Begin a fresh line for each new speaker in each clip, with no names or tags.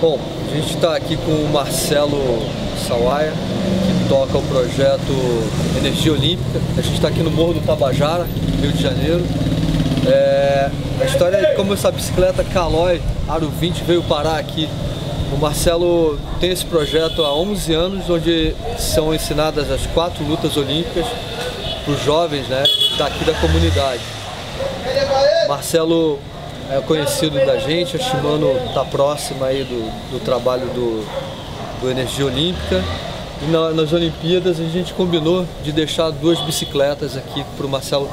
Bom, a gente está aqui com o Marcelo Sawaia, que toca o projeto Energia Olímpica. A gente está aqui no Morro do Tabajara, Rio de Janeiro. É, a história é como essa bicicleta Caloi Aro 20 veio parar aqui. O Marcelo tem esse projeto há 11 anos, onde são ensinadas as quatro lutas olímpicas para os jovens né, daqui da comunidade. Marcelo é conhecido da gente, a Shimano está próxima aí do, do trabalho do, do Energia Olímpica. E na, nas Olimpíadas a gente combinou de deixar duas bicicletas aqui para o Marcelo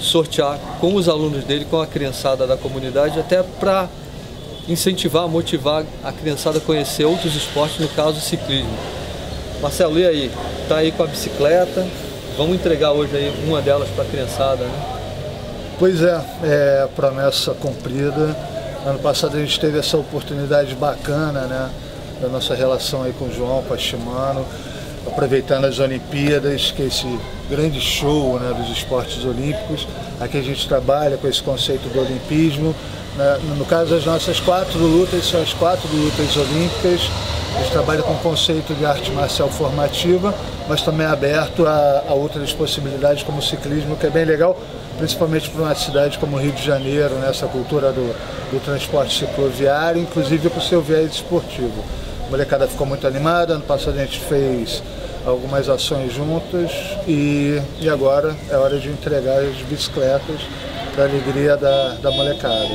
sortear com os alunos dele, com a criançada da comunidade, até para incentivar, motivar a criançada a conhecer outros esportes, no caso o ciclismo. Marcelo, e aí? Tá aí com a bicicleta, vamos entregar hoje aí uma delas para a criançada, né?
Pois é, é promessa cumprida. Ano passado a gente teve essa oportunidade bacana, né? Da nossa relação aí com o João, Shimano, aproveitando as Olimpíadas, que é esse grande show né, dos esportes olímpicos. Aqui a gente trabalha com esse conceito do olimpismo. Né? No caso, as nossas quatro lutas são as quatro lutas olímpicas. A gente trabalha com o conceito de arte marcial formativa, mas também é aberto a, a outras possibilidades como o ciclismo, que é bem legal, principalmente para uma cidade como Rio de Janeiro, nessa né, cultura do, do transporte cicloviário, inclusive com o seu viés esportivo. A molecada ficou muito animada, ano passado a gente fez algumas ações juntas e, e agora é hora de entregar as bicicletas para a alegria da, da molecada.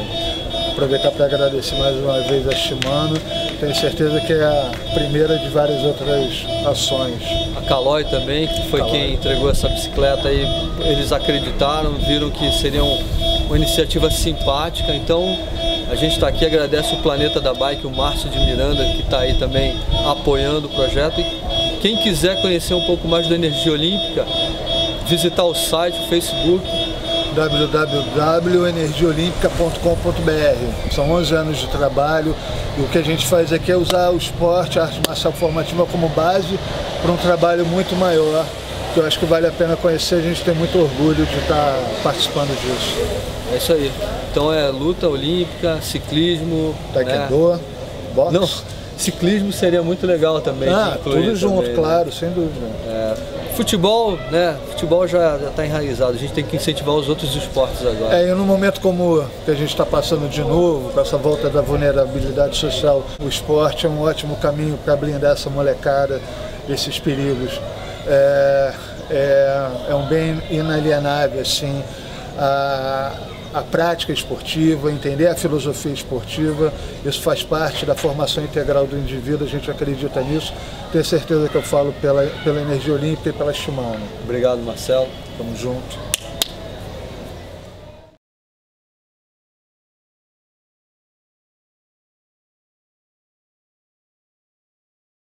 Aproveitar para agradecer mais uma vez a Shimano, tenho certeza que é a primeira de várias outras ações.
A Calói também, que foi Calói. quem entregou essa bicicleta e eles acreditaram, viram que seria uma iniciativa simpática, então a gente está aqui, agradece o Planeta da Bike, o Márcio de Miranda, que está aí também apoiando o projeto. E quem quiser conhecer um pouco mais da energia olímpica, visitar o site, o Facebook,
www.energiaolimpica.com.br. São 11 anos de trabalho e o que a gente faz aqui é usar o esporte, a arte marcial formativa como base para um trabalho muito maior, que eu acho que vale a pena conhecer, a gente tem muito orgulho de estar participando disso.
É isso aí. Então é luta olímpica, ciclismo,
taekwondo, né? boxe.
Não, ciclismo seria muito legal também.
Ah, tudo junto, também, né? claro, né? sem dúvida. É,
futebol, né? Futebol já está enraizado. A gente tem que incentivar os outros esportes agora.
É, e num momento como que a gente está passando de novo, com essa volta da vulnerabilidade social, o esporte é um ótimo caminho para blindar essa molecada desses perigos. É, é, é um bem inalienável, assim. A, a prática esportiva, entender a filosofia esportiva, isso faz parte da formação integral do indivíduo, a gente acredita nisso. Tenho certeza que eu falo pela, pela Energia Olímpica e pela Shimano.
Obrigado, Marcelo.
Tamo junto.